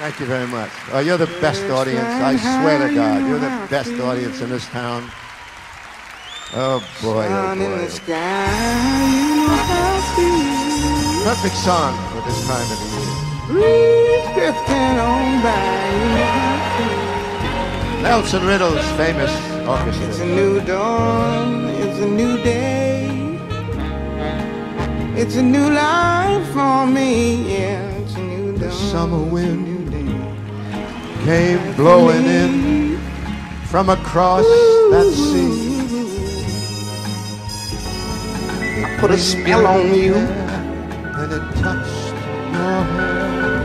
Thank you very much. Oh, you're the best audience. I swear to God, you're the best audience in this town. Oh boy, oh boy. Perfect song for this time of the year. Breeze drifting on by. Nelson Riddle's famous orchestra. It's a new dawn. It's a new day. It's a new life for me. Yeah, it's a new dawn. summer wind Came blowing in from across that sea. Put a spell on you. And it touched your hair.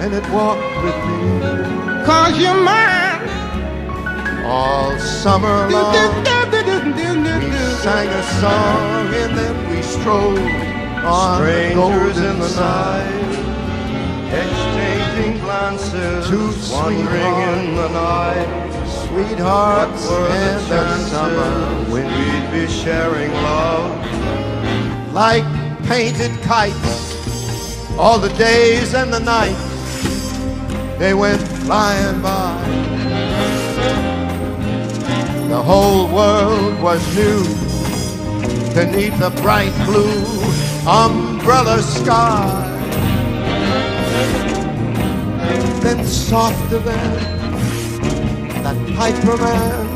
And it walked with me Cause you're mine. all summer long. We sang a song and then we strolled on Strangers golden in the night, glances, Two wandering in the night. Sweethearts What were the the chances wind. we'd be sharing love? like painted kites. All the days and the nights, they went flying by. The whole world was new beneath a bright blue umbrella sky. Softer than that piper man,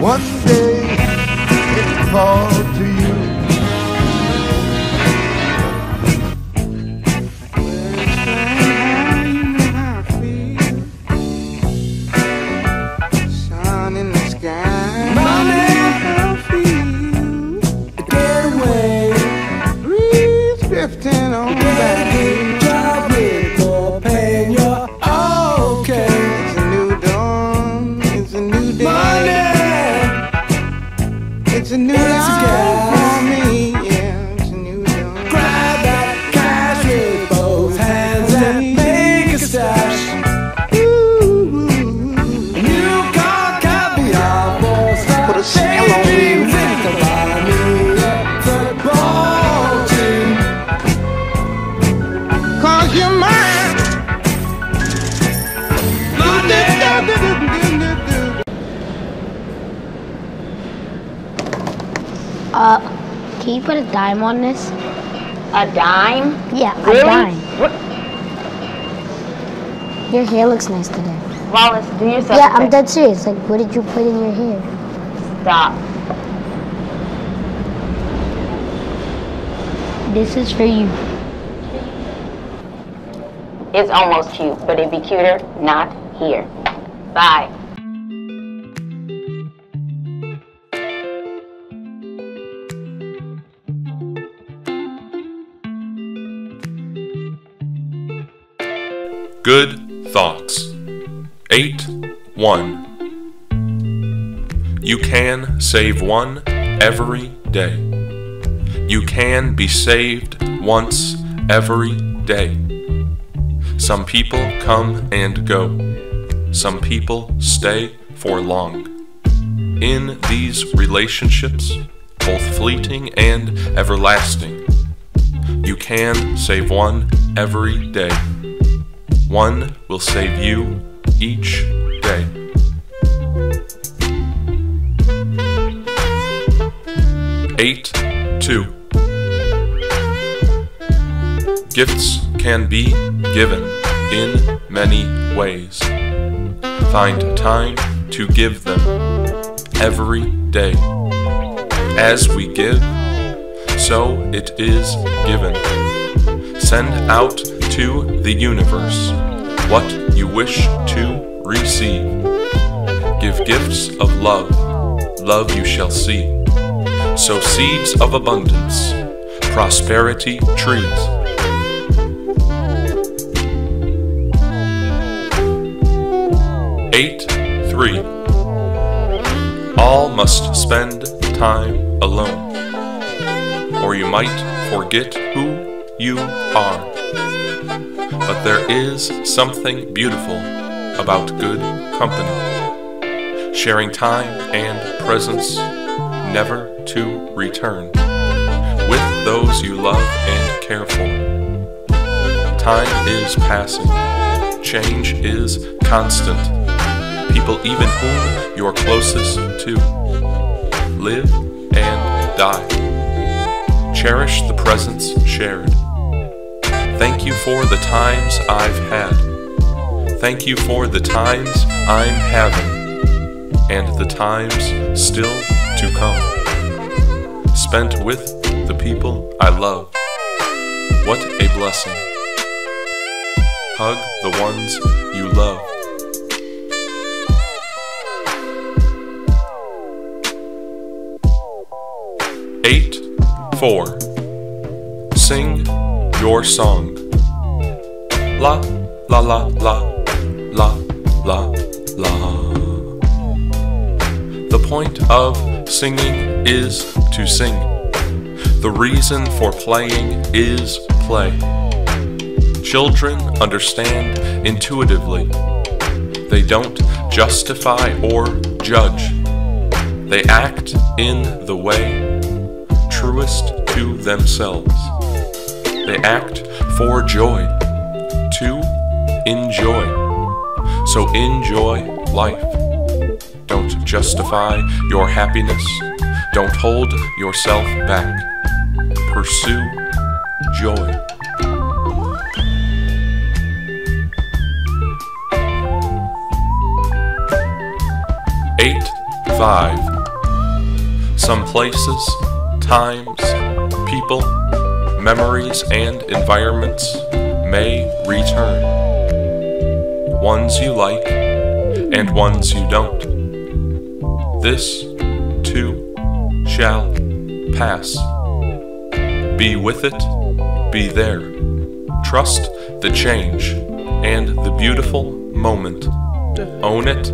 one day it called to you. Sun in can you put a dime on this? A dime? Yeah, a Really? dime. What? Your hair looks nice today. Wallace, do yourself Yeah, a I'm dead serious. Like, what did you put in your hair? Stop. This is for you. It's almost cute, but it'd be cuter not here. Bye. Good Thoughts 8 1 You can save one every day. You can be saved once every day. Some people come and go. Some people stay for long. In these relationships, both fleeting and everlasting, you can save one every day. One will save you each day. Eight, two. Gifts can be given in many ways. Find time to give them every day. As we give, so it is given. Send out to the universe what you wish to receive. Give gifts of love, love you shall see. Sow seeds of abundance, prosperity trees. Eight, three. All must spend time alone, or you might forget who you are. But there is something beautiful about good company, sharing time and presence, never to return, with those you love and care for. Time is passing, change is constant. People, even whom you're closest to, live and die. Cherish the presence shared. Thank you for the times I've had. Thank you for the times I'm having, and the times still to come. Spent with the people I love. What a blessing. Hug the ones you love. Eight, four. Sing your song. La, la, la, la, la, la, la. The point of singing is to sing. The reason for playing is play. Children understand intuitively. They don't justify or judge. They act in the way truest to themselves. They act for joy, to enjoy. So enjoy life. Don't justify your happiness. Don't hold yourself back. Pursue joy. Eight, five. Some places, times, memories, and environments may return. Ones you like and ones you don't. This, too, shall pass. Be with it, be there. Trust the change and the beautiful moment. Own it,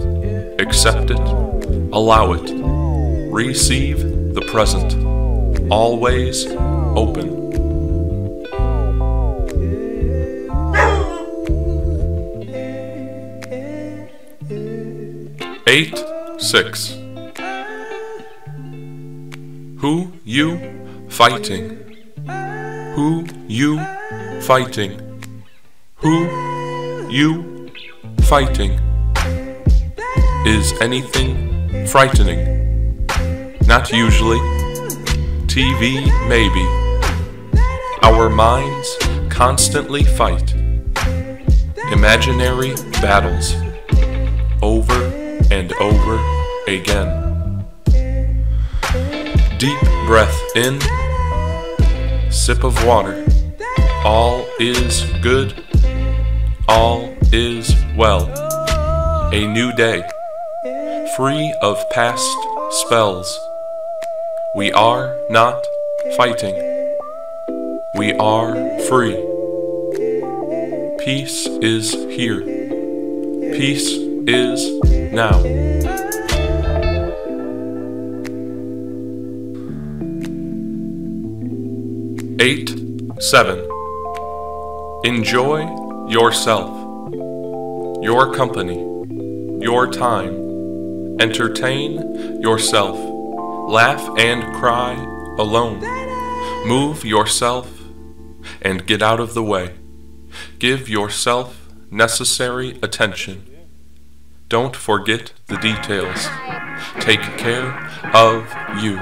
accept it, allow it. Receive the present. Always open. Eight, six. Who you fighting? Who you fighting? Who you fighting? Is anything frightening? Not usually. TV, maybe. Our minds constantly fight. Imaginary battles. Over and over again. Deep breath in. Sip of water. All is good. All is well. A new day. Free of past spells. We are not fighting. We are free. Peace is here. Peace is now. Eight, seven. Enjoy yourself, your company, your time. Entertain yourself. Laugh and cry alone. Move yourself and get out of the way. Give yourself necessary attention. Don't forget the details. Take care of you.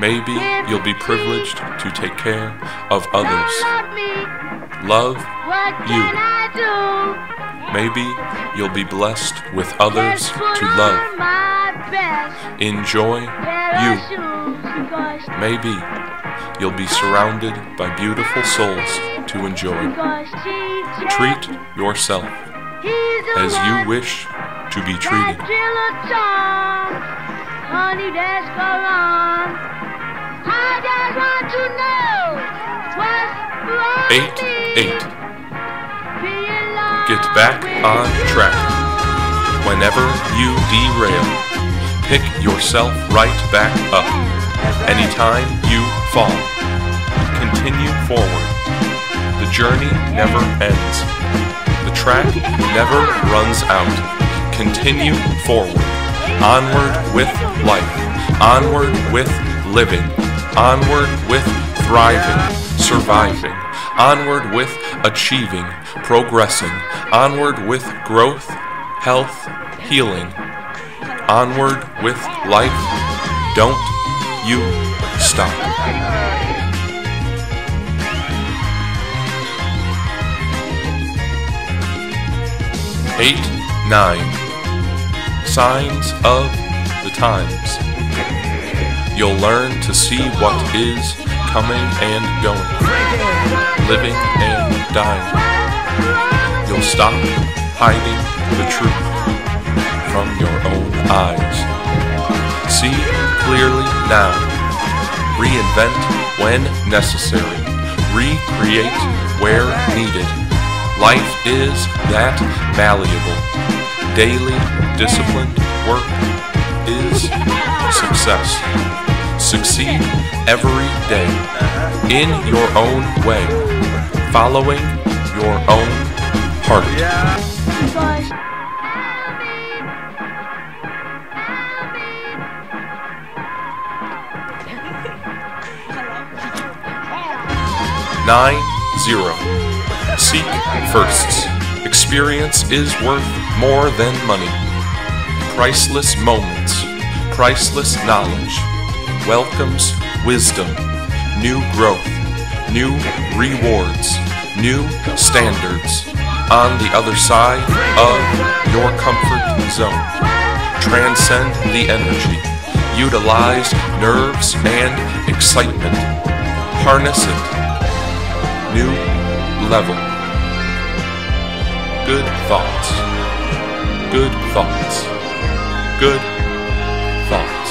Maybe you'll be privileged to take care of others. Love you. Maybe you'll be blessed with others to love. Enjoy you. Maybe you'll be surrounded by beautiful souls to enjoy. Treat yourself as you wish to be treated. Honey, that's go on. I just want to know what's wrong Eight, eight. Get back on track. Whenever you derail, pick yourself right back up. Anytime you fall, continue forward. The journey never ends. Track never runs out. Continue forward. Onward with life. Onward with living. Onward with thriving, surviving. Onward with achieving, progressing. Onward with growth, health, healing. Onward with life. Don't you stop. Eight, nine. Signs of the times. You'll learn to see what is coming and going, living and dying. You'll stop hiding the truth from your own eyes. See clearly now. Reinvent when necessary. Recreate where needed. Life is that malleable. Daily disciplined work is success. Succeed every day in your own way, following your own heart. Because Nine zero. Seek firsts. Experience is worth more than money. Priceless moments, priceless knowledge welcomes wisdom, new growth, new rewards, new standards on the other side of your comfort zone. Transcend the energy. Utilize nerves and excitement. Harness it. New level. Good thoughts. Good thoughts. Good thoughts.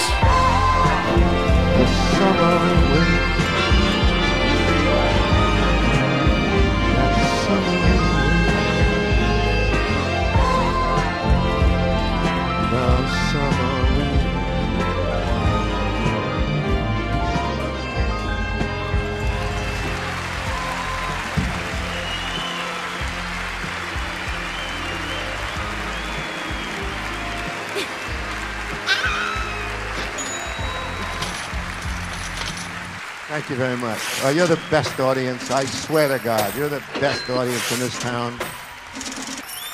Thank you very much. Uh, you're the best audience. I swear to God, you're the best audience in this town.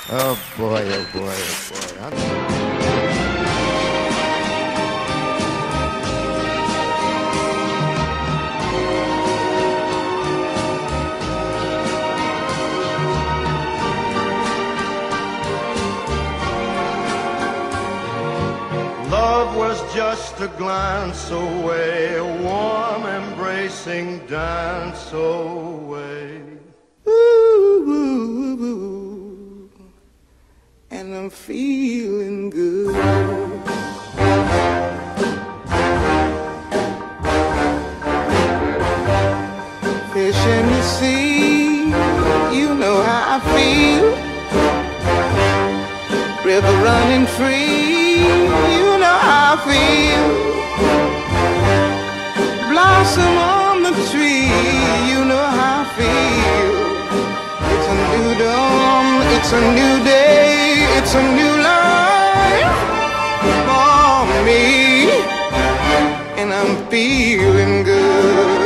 Oh boy, oh boy, oh boy. I'm- Love was just a glance away, embracing dance away. Ooh, ooh, ooh, and I'm feeling good. It's a new life for me, and I'm feeling good.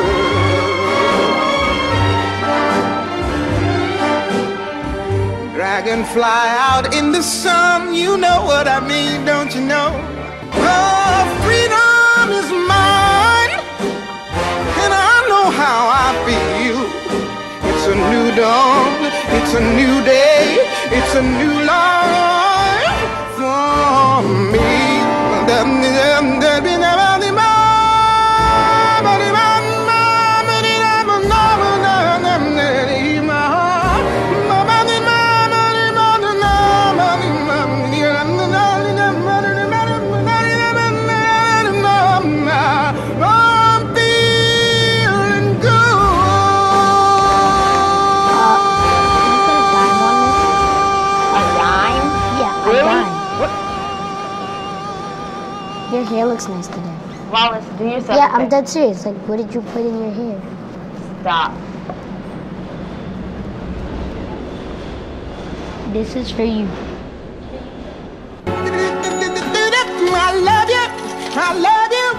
Dragonfly out in the sun, you know what I mean, don't you know? Freedom is mine, and I know how I feel. It's a new dawn, it's a new day, it's a new life Your hair looks nice today. Wallace, do yourself Yeah, a I'm dead serious. Like, what did you put in your hair? Stop. This is for you. I love you. I love you.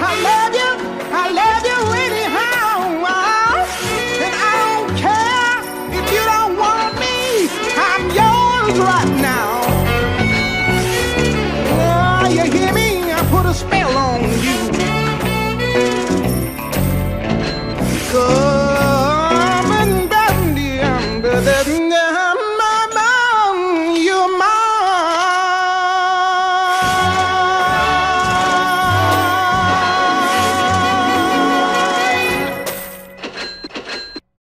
I love you. I love you anyhow. And I don't care if you don't want me. I'm yours. right now.